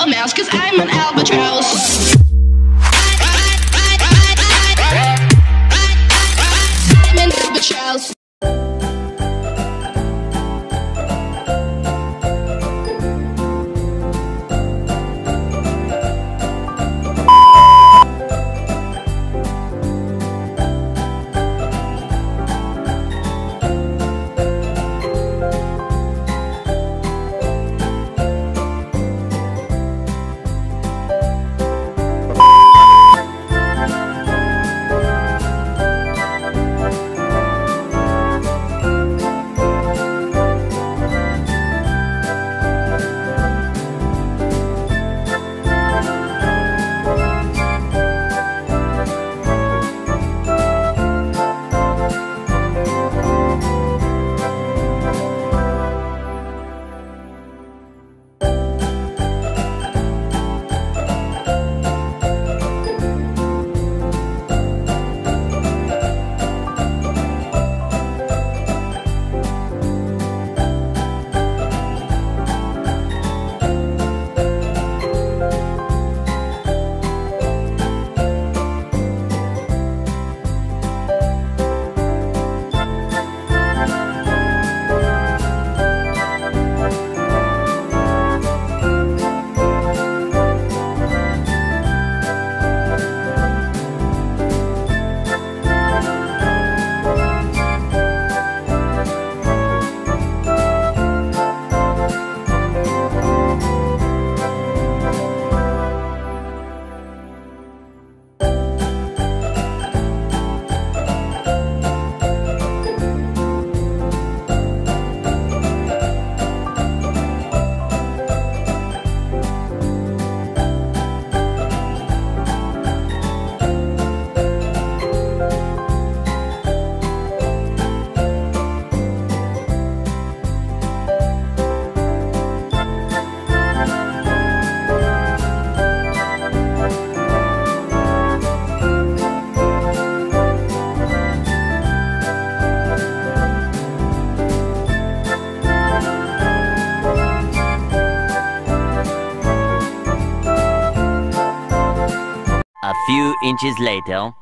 a mouse, cause I'm an albatross. Few inches later.